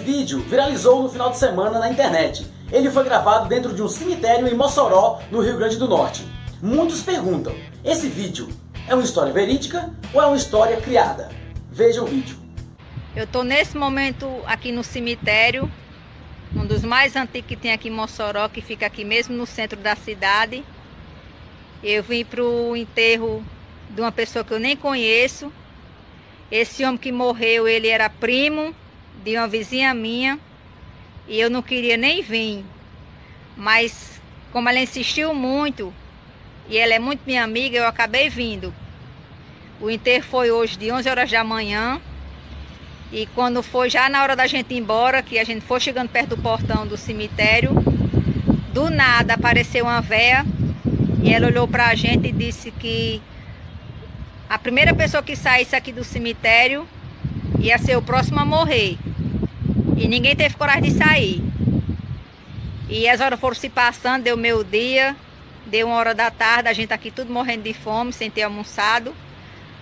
vídeo viralizou no final de semana na internet. Ele foi gravado dentro de um cemitério em Mossoró, no Rio Grande do Norte. Muitos perguntam: esse vídeo é uma história verídica ou é uma história criada? Veja o vídeo. Eu estou nesse momento aqui no cemitério, um dos mais antigos que tem aqui em Mossoró, que fica aqui mesmo no centro da cidade. Eu vim para o enterro de uma pessoa que eu nem conheço. Esse homem que morreu, ele era primo de uma vizinha minha e eu não queria nem vir. Mas como ela insistiu muito e ela é muito minha amiga, eu acabei vindo. O enterro foi hoje de 11 horas da manhã. E quando foi já na hora da gente ir embora, que a gente foi chegando perto do portão do cemitério, do nada apareceu uma véia e ela olhou para a gente e disse que a primeira pessoa que saísse aqui do cemitério ia ser o próximo a morrer. E ninguém teve coragem de sair. E as horas foram se passando, deu meio dia, deu uma hora da tarde, a gente aqui tudo morrendo de fome, sem ter almoçado.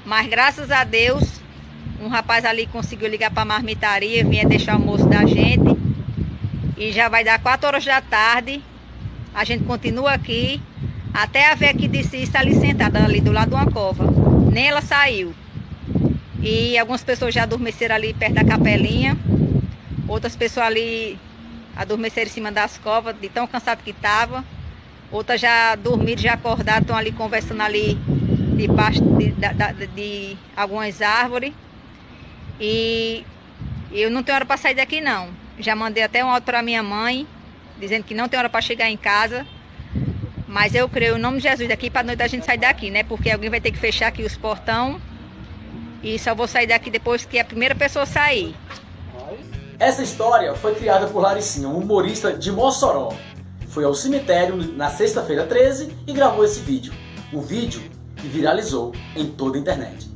Mas graças a Deus, um rapaz ali conseguiu ligar para a marmitaria, vinha deixar o almoço da gente. E já vai dar 4 horas da tarde. A gente continua aqui. Até a ver que disse isso ali sentada ali do lado de uma cova. Nem ela saiu. E algumas pessoas já adormeceram ali perto da capelinha. Outras pessoas ali adormeceram em cima das covas, de tão cansado que estava. Outras já dormiram, já acordaram, estão ali conversando ali debaixo de, de, de, algumas árvores. E eu não tenho hora para sair daqui não. Já mandei até um áudio para minha mãe, dizendo que não tem hora para chegar em casa. Mas eu creio em nome de Jesus daqui para noite a gente sair daqui, né? Porque alguém vai ter que fechar aqui os portão. E só vou sair daqui depois que a primeira pessoa sair. Essa história foi criada por Laricinha, um humorista de Mossoró. Foi ao cemitério na sexta-feira 13 e gravou esse vídeo. O vídeo que viralizou em toda a internet.